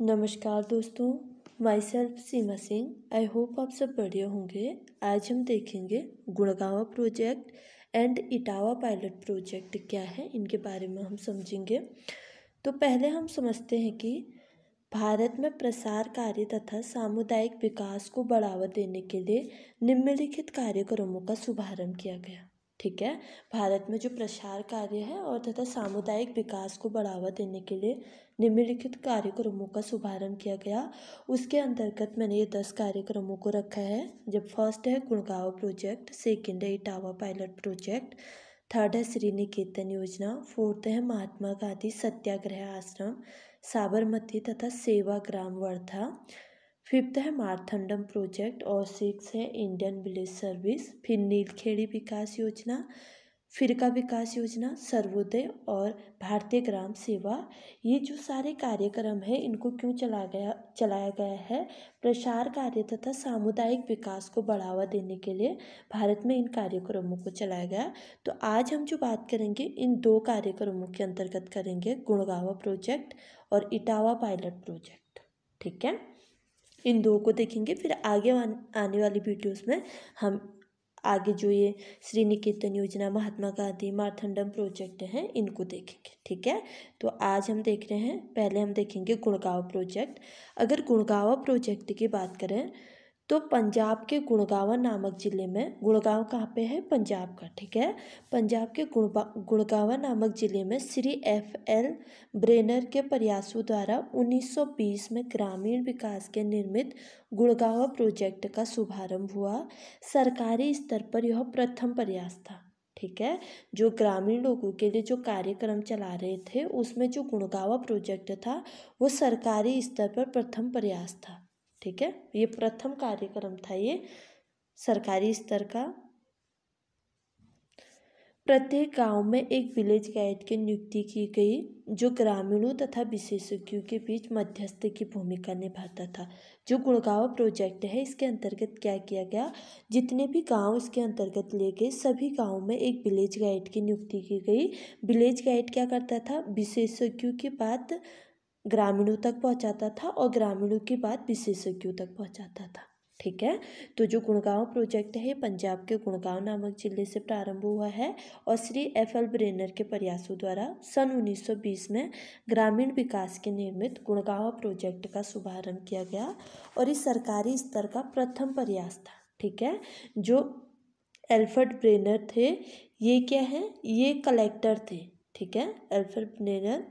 नमस्कार दोस्तों myself Seema Singh. I hope आप सब बढ़िया होंगे। आज हम देखेंगे Gurgaon project and Etawah pilot project क्या है, इनके बारे में हम समझेंगे। तो पहले हम समझते हैं कि भारत में प्रसार कार्य तथा सामुदायिक विकास को बढ़ावा देने के लिए निम्नलिखित कार्यक्रमों का शुभारंभ किया गया। ठीक है? भारत में जो प्रसार कार्य है और तथा सामुदायिक विकास को बढ़ावा देने के लिए निम्नलिखित कार्यक्रमों का शुभारंभ किया गया। उसके अंतर्गत मैंने ये दस कार्यक्रमों को रखा है। जब फ़र्स्ट है गुड़गांव प्रोजेक्ट, सेकेंड है इटावा पायलट प्रोजेक्ट, थर्ड है श्री निकेतन योजना, फोर्थ है महात्मा गांधी सत्याग्रह आश्रम, साबरमती तथा सेवा ग्राम वर्धा। फिफ्थ है मारथंडम प्रोजेक्ट और सिक्स है इंडियन विलेज सर्विस। फिर नीलखेड़ी विकास योजना, फिरका विकास योजना, सर्वोदय और भारतीय ग्राम सेवा। ये जो सारे कार्यक्रम हैं, इनको क्यों चला गया, चलाया गया है? प्रसार कार्य तथा सामुदायिक विकास को बढ़ावा देने के लिए भारत में इन कार्यक्रमों को चलाया गया। तो आज हम जो बात करेंगे, इन दो कार्यक्रमों के अंतर्गत करेंगे गुड़गावा प्रोजेक्ट और इटावा पायलट प्रोजेक्ट। ठीक है? इन दो को देखेंगे, फिर आगे आने वाली वीडियोस में हम आगे जो ये श्री निकेतन योजना, महात्मा गांधी, मारथंडम प्रोजेक्ट हैं, इनको देखेंगे, ठीक है? तो आज हम देख रहे हैं, पहले हम देखेंगे गुड़गांव प्रोजेक्ट। अगर गुड़गांव प्रोजेक्ट की बात करें तो पंजाब के गुड़गांव नामक ज़िले में, गुड़गांव कहाँ पे है? पंजाब का, ठीक है? पंजाब के गुड़गांव नामक ज़िले में श्री एफ़ एल ब्रेनर के प्रयासों द्वारा 1920 में ग्रामीण विकास के निर्मित गुड़गांव प्रोजेक्ट का शुभारंभ हुआ। सरकारी स्तर पर यह प्रथम प्रयास था, ठीक है? जो ग्रामीण लोगों के लिए जो कार्यक्रम चला रहे थे, उसमें जो गुड़गावा प्रोजेक्ट था, वो सरकारी स्तर पर प्रथम प्रयास था। ठीक है? ये प्रथम कार्यक्रम था ये, सरकारी स्तर का। प्रत्येक गाँव में एक विलेज गाइड की नियुक्ति की गई, जो ग्रामीणों तथा विशेषज्ञों के बीच मध्यस्थ की भूमिका निभाता था। जो गुड़गांव प्रोजेक्ट है, इसके अंतर्गत क्या किया गया? जितने भी गाँव इसके अंतर्गत ले गए, सभी गाँव में एक विलेज गाइड की नियुक्ति की गई। विलेज गाइड क्या करता था? विशेषज्ञों की बात ग्रामीणों तक पहुंचाता था और ग्रामीणों की बात विशेषज्ञों तक पहुंचाता था, ठीक है? तो जो गुड़गांव प्रोजेक्ट है पंजाब के गुड़गांव नामक ज़िले से प्रारंभ हुआ है और श्री एफ़ एल ब्रेनर के प्रयासों द्वारा सन 1920 में ग्रामीण विकास के निर्मित गुड़गांव प्रोजेक्ट का शुभारंभ किया गया और इस सरकारी स्तर का प्रथम प्रयास था, ठीक है? जो एल्फर्ड ब्रेनर थे, ये क्या है? ये कलेक्टर थे, ठीक है? एल्फर्ड ब्रेनर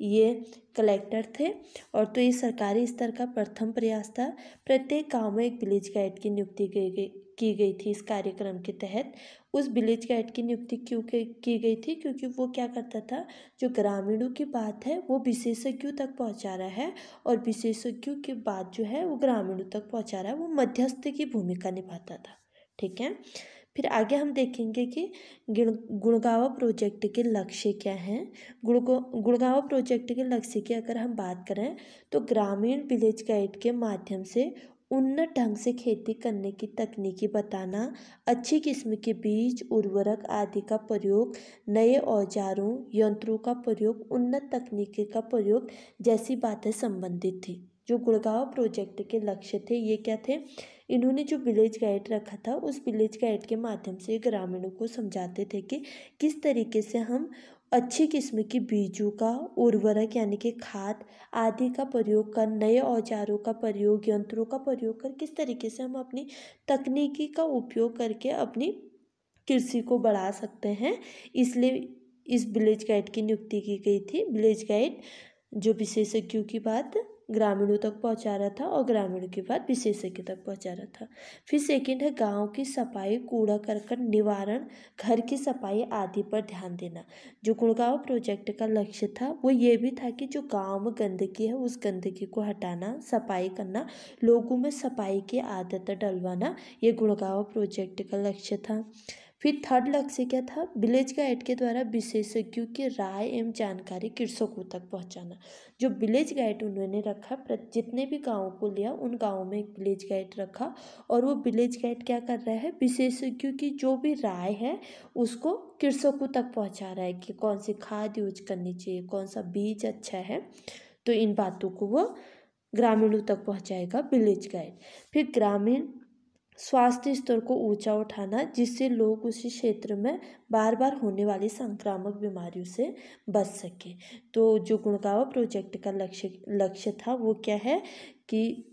ये कलेक्टर थे और तो ये सरकारी स्तर का प्रथम प्रयास था। प्रत्येक गाँव में एक विलेज गाइड की नियुक्ति की गई की गई थी इस कार्यक्रम के तहत। उस विलेज गाइड की नियुक्ति क्यों की गई थी? क्योंकि वो क्या करता था? जो ग्रामीणों की बात है, वो विशेषज्ञों तक पहुँचा रहा है और विशेषज्ञों की बात जो है, वो ग्रामीणों तक पहुँचा रहा है, वो मध्यस्थ की भूमिका निभाता था। ठीक है? फिर आगे हम देखेंगे कि गुड़गावा प्रोजेक्ट के लक्ष्य क्या हैं। गुड़गावा प्रोजेक्ट के लक्ष्य की अगर हम बात करें तो ग्रामीण विलेज गाइड के माध्यम से उन्नत ढंग से खेती करने की तकनीकी बताना, अच्छी किस्म के बीज, उर्वरक आदि का प्रयोग, नए औजारों, यंत्रों का प्रयोग, उन्नत तकनीकी का प्रयोग जैसी बातें संबंधित थी। जो गुड़गांव प्रोजेक्ट के लक्ष्य थे, ये क्या थे? इन्होंने जो विलेज गाइड रखा था, उस विलेज गाइड के माध्यम से ग्रामीणों को समझाते थे कि किस तरीके से हम अच्छी किस्म की बीजों का उर्वरक यानी कि खाद आदि का प्रयोग कर, नए औजारों का प्रयोग, यंत्रों का प्रयोग कर, किस तरीके से हम अपनी तकनीकी का उपयोग करके अपनी कृषि को बढ़ा सकते हैं। इसलिए इस विलेज गाइड की नियुक्ति की गई थी। विलेज गाइड, जो विशेषज्ञों की बात ग्रामीणों तक पहुँचा रहा था और ग्रामीणों के बाद विशेषज्ञ तक पहुँचा रहा था। फिर सेकंड है गाँव की सफ़ाई, कूड़ा करकट निवारण, घर की सफ़ाई आदि पर ध्यान देना। जो गुड़गांव प्रोजेक्ट का लक्ष्य था, वो ये भी था कि जो गाँव में गंदगी है, उस गंदगी को हटाना, सफ़ाई करना, लोगों में सफ़ाई की आदत डलवाना, ये गुड़गांव प्रोजेक्ट का लक्ष्य था। फिर थर्ड लक्ष्य क्या था? विलेज गाइड के द्वारा विशेषज्ञों की राय एवं जानकारी कृषकों तक पहुंचाना। जो विलेज गाइड उन्होंने रखा जितने भी गाँव को लिया, उन गाँव में एक विलेज गाइड रखा और वो विलेज गाइड क्या कर रहा है? विशेषज्ञों की जो भी राय है, उसको कृषकों तक पहुँचा रहा है कि कौन सी खाद यूज़ करनी चाहिए, कौन सा बीज अच्छा है। तो इन बातों को वो ग्रामीणों तक पहुंचाएगा विलेज गाइड। फिर ग्रामीण स्वास्थ्य स्तर को ऊँचा उठाना, जिससे लोग उसी क्षेत्र में बार बार होने वाली संक्रामक बीमारियों से बच सके। तो जो गुणगावा प्रोजेक्ट का लक्ष्य लक्ष्य था, वो क्या है कि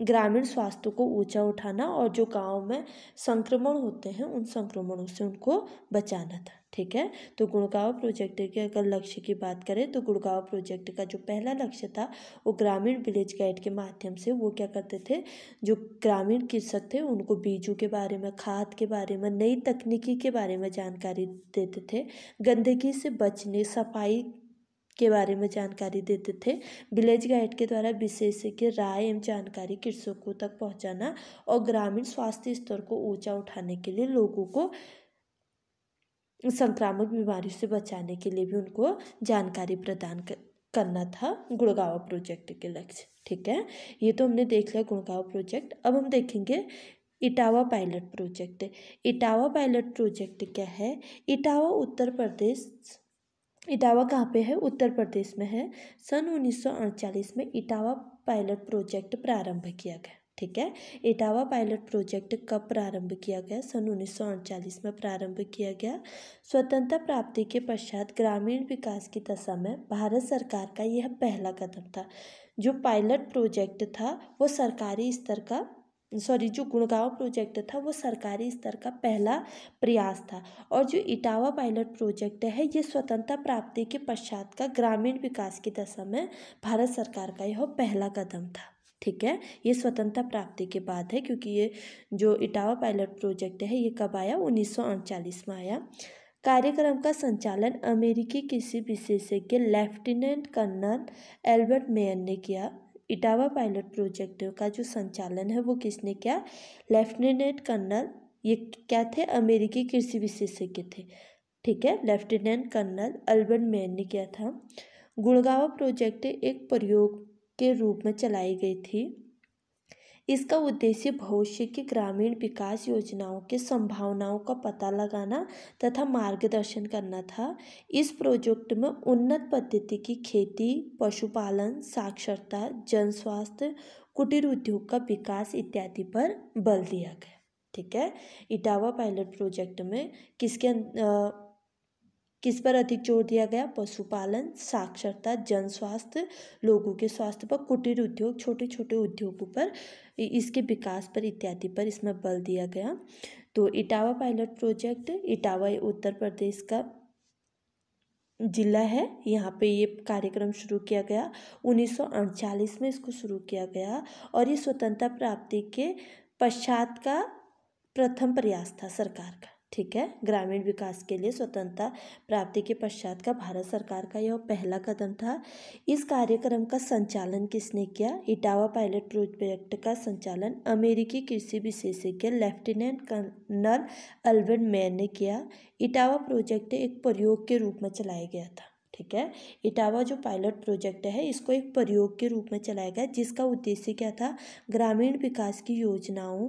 ग्रामीण स्वास्थ्य को ऊँचा उठाना और जो गाँव में संक्रमण होते हैं, उन संक्रमणों से उनको बचाना था। ठीक है? तो गुड़गांव प्रोजेक्ट के अगर लक्ष्य की बात करें तो गुड़गांव प्रोजेक्ट का जो पहला लक्ष्य था, वो ग्रामीण विलेज गाइड के माध्यम से वो क्या करते थे? जो ग्रामीण कृषक थे, उनको बीजों के बारे में, खाद के बारे में, नई तकनीकी के बारे में जानकारी देते थे। गंदगी से बचने, सफ़ाई के बारे में जानकारी देते थे। विलेज गाइड के द्वारा विशेषज्ञ राय एवं जानकारी कृषकों तक पहुंचाना और ग्रामीण स्वास्थ्य स्तर को ऊँचा उठाने के लिए लोगों को संक्रामक बीमारी से बचाने के लिए भी उनको जानकारी प्रदान कर करना था गुड़गांव प्रोजेक्ट के लक्ष्य, ठीक है? ये तो हमने देख लिया गुड़गांव प्रोजेक्ट। अब हम देखेंगे Etawah pilot project. Etawah pilot project क्या है? इटावा उत्तर प्रदेश, इटावा कहाँ पे है? उत्तर प्रदेश में है। सन उन्नीस में इटावा पायलट प्रोजेक्ट प्रारंभ किया गया। ठीक है? इटावा पायलट प्रोजेक्ट कब प्रारंभ किया गया? सन उन्नीस में प्रारंभ किया गया। स्वतंत्रता प्राप्ति के पश्चात ग्रामीण विकास की दशा में भारत सरकार का यह पहला कदम था। जो पायलट प्रोजेक्ट था, वो सरकारी स्तर का, सॉरी, जो गुड़गांव प्रोजेक्ट था, वो सरकारी स्तर का पहला प्रयास था। और जो इटावा पायलट प्रोजेक्ट है, ये स्वतंत्रता प्राप्ति के पश्चात का ग्रामीण विकास की दशा में भारत सरकार का यह पहला कदम था। ठीक है? ये स्वतंत्रता प्राप्ति के बाद है, क्योंकि ये जो इटावा पायलट प्रोजेक्ट है, ये कब आया? उन्नीस में आया। कार्यक्रम का संचालन अमेरिकी कृषि विशेषज्ञ लेफ्टिनेंट कर्नल एल्बर्ट मेयर ने किया। इटावा पायलट प्रोजेक्ट का जो संचालन है, वो किसने किया? लेफ्टिनेंट कर्नल, ये क्या थे? अमेरिकी कृषि विशेषज्ञ थे। ठीक है? लेफ्टिनेंट कर्नल अल्बर्ट मेयर ने किया था। गुड़गावा प्रोजेक्ट एक प्रयोग के रूप में चलाई गई थी। इसका उद्देश्य भविष्य की ग्रामीण विकास योजनाओं के संभावनाओं का पता लगाना तथा मार्गदर्शन करना था। इस प्रोजेक्ट में उन्नत पद्धति की खेती, पशुपालन, साक्षरता, जन स्वास्थ्य, कुटीर उद्योग का विकास इत्यादि पर बल दिया गया। ठीक है? इटावा पायलट प्रोजेक्ट में किसके किस पर अधिक ज़ोर दिया गया? पशुपालन, साक्षरता जन स्वास्थ्य लोगों के स्वास्थ्य पर, कुटीर उद्योग छोटे छोटे उद्योगों पर इसके विकास पर इत्यादि पर इसमें बल दिया गया। तो इटावा पायलट प्रोजेक्ट, इटावा उत्तर प्रदेश का जिला है। यहाँ पे ये कार्यक्रम शुरू किया गया। उन्नीस में इसको शुरू किया गया और ये स्वतंत्रता प्राप्ति के पश्चात का प्रथम प्रयास था सरकार का। ठीक है? ग्रामीण विकास के लिए स्वतंत्रता प्राप्ति के पश्चात का भारत सरकार का यह पहला कदम था। इस कार्यक्रम का संचालन किसने किया? इटावा पायलट प्रोजेक्ट का संचालन अमेरिकी कृषि विशेषज्ञ लेफ्टिनेंट कर्नल अल्बर्ट मैन ने किया। इटावा प्रोजेक्ट एक प्रयोग के रूप में चलाया गया था, ठीक है? इटावा जो पायलट प्रोजेक्ट है, इसको एक प्रयोग के रूप में चलाया गया, जिसका उद्देश्य क्या था? ग्रामीण विकास की योजनाओं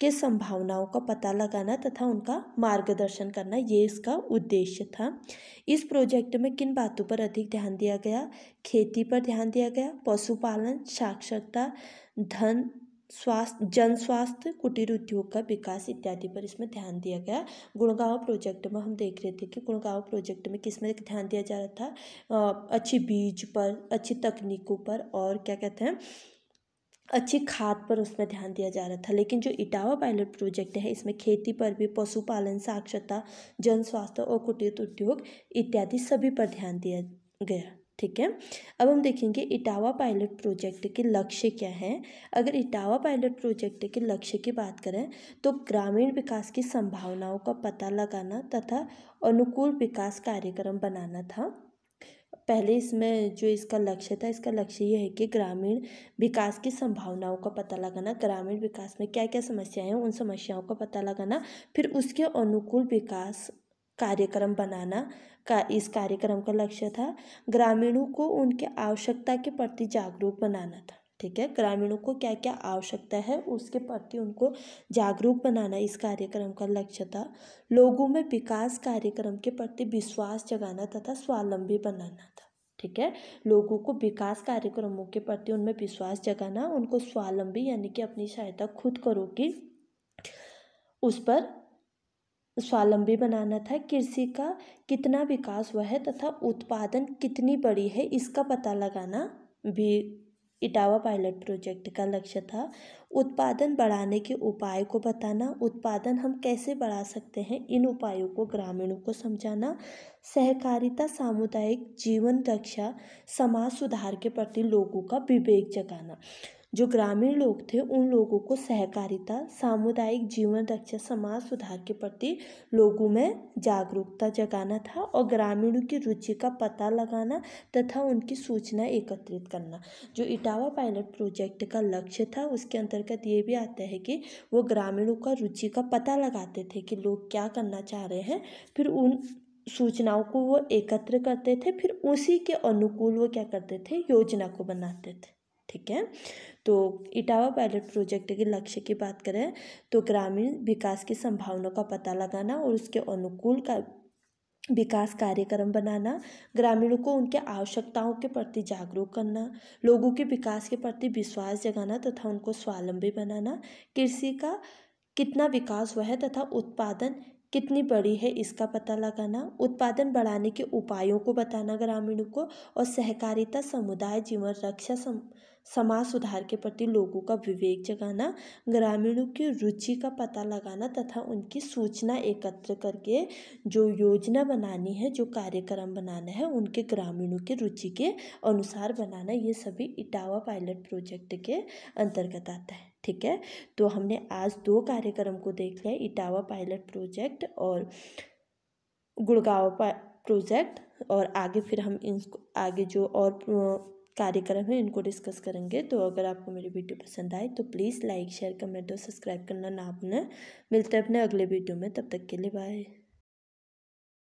के संभावनाओं का पता लगाना तथा उनका मार्गदर्शन करना, ये इसका उद्देश्य था। इस प्रोजेक्ट में किन बातों पर अधिक ध्यान दिया गया? खेती पर ध्यान दिया गया, पशुपालन, साक्षरता, धन स्वास्थ्य जन स्वास्थ्य, कुटीर उद्योग का विकास इत्यादि पर इसमें ध्यान दिया गया। गुड़गांव प्रोजेक्ट में हम देख रहे थे कि गुड़गांव प्रोजेक्ट में किसमें ध्यान दिया जा रहा था? अच्छी बीज पर, अच्छी तकनीकों पर और क्या कहते हैं? अच्छी खाद पर उसमें ध्यान दिया जा रहा था, लेकिन जो इटावा पायलट प्रोजेक्ट है, इसमें खेती पर भी पशुपालन, साक्षरता, जन स्वास्थ्य और कुटीर उद्योग इत्यादि सभी पर ध्यान दिया गया, ठीक है? अब हम देखेंगे इटावा पायलट प्रोजेक्ट के लक्ष्य क्या हैं। अगर इटावा पायलट प्रोजेक्ट के लक्ष्य की बात करें तो ग्रामीण विकास की संभावनाओं का पता लगाना तथा अनुकूल विकास कार्यक्रम बनाना था। पहले इसमें जो इसका लक्ष्य था, इसका लक्ष्य ये है कि ग्रामीण विकास की संभावनाओं का पता लगाना, ग्रामीण विकास में क्या क्या समस्याएँ हैं, उन समस्याओं का पता लगाना, फिर उसके अनुकूल विकास कार्यक्रम बनाना का इस कार्यक्रम का लक्ष्य था। ग्रामीणों को उनके आवश्यकता के प्रति जागरूक बनाना था। ठीक है? ग्रामीणों को क्या क्या आवश्यकता है? उसके प्रति उनको जागरूक बनाना इस कार्यक्रम का लक्ष्य था। लोगों में विकास कार्यक्रम के प्रति विश्वास जगाना तथा स्वावलंबी बनाना था। ठीक है? लोगों को विकास कार्यक्रमों के प्रति उनमें विश्वास जगाना, उनको स्वावलंबी यानी कि अपनी सहायता खुद करो कि उस पर स्वावलंबी बनाना था। कृषि का कितना विकास हुआ है तथा उत्पादन कितनी बड़ी है, इसका पता लगाना भी इटावा पायलट प्रोजेक्ट का लक्ष्य था उत्पादन बढ़ाने के उपाय को बताना, उत्पादन हम कैसे बढ़ा सकते हैं, इन उपायों को ग्रामीणों को समझाना, सहकारिता, सामुदायिक जीवन रक्षा, समाज सुधार के प्रति लोगों का विवेक जगाना। जो ग्रामीण लोग थे, उन लोगों को सहकारिता, सामुदायिक जीवन रक्षा, समाज सुधार के प्रति लोगों में जागरूकता जगाना था और ग्रामीणों की रुचि का पता लगाना तथा उनकी सूचना एकत्रित करना। जो इटावा पायलट प्रोजेक्ट का लक्ष्य था, उसके अंतर्गत ये भी आता है कि वो ग्रामीणों का रुचि का पता लगाते थे कि लोग क्या करना चाह रहे हैं। फिर उन सूचनाओं को वो एकत्र करते थे, फिर उसी के अनुकूल वो क्या करते थे, योजना को बनाते थे। ठीक है? तो इटावा पायलट प्रोजेक्ट के लक्ष्य की बात करें तो ग्रामीण विकास की संभावनाओं का पता लगाना और उसके अनुकूल का विकास कार्यक्रम बनाना ग्रामीणों को उनके आवश्यकताओं के प्रति जागरूक करना लोगों के विकास के प्रति विश्वास जगाना तथा उनको स्वावलंबी बनाना कृषि का कितना विकास हुआ है तथा उत्पादन कितनी बड़ी है इसका पता लगाना उत्पादन बढ़ाने के उपायों को बताना ग्रामीणों को और सहकारिता समुदाय जीवन रक्षा सम, समाज सुधार के प्रति लोगों का विवेक जगाना, ग्रामीणों की रुचि का पता लगाना तथा उनकी सूचना एकत्र करके जो योजना बनानी है, जो कार्यक्रम बनाना है, उनके ग्रामीणों की रुचि के अनुसार बनाना ये सभी इटावा पायलट प्रोजेक्ट के अंतर्गत आता है, ठीक है? तो हमने आज दो कार्यक्रम को देख लिया, इटावा पायलट प्रोजेक्ट और गुड़गांव प्रोजेक्ट और आगे फिर हम इन आगे जो और कार्यक्रम है, इनको डिस्कस करेंगे। तो अगर आपको मेरी वीडियो पसंद आए तो प्लीज़ लाइक शेयर कमेंट और सब्सक्राइब करना ना अपने मिलते हैं अपने अगले वीडियो में, तब तक के लिए बाय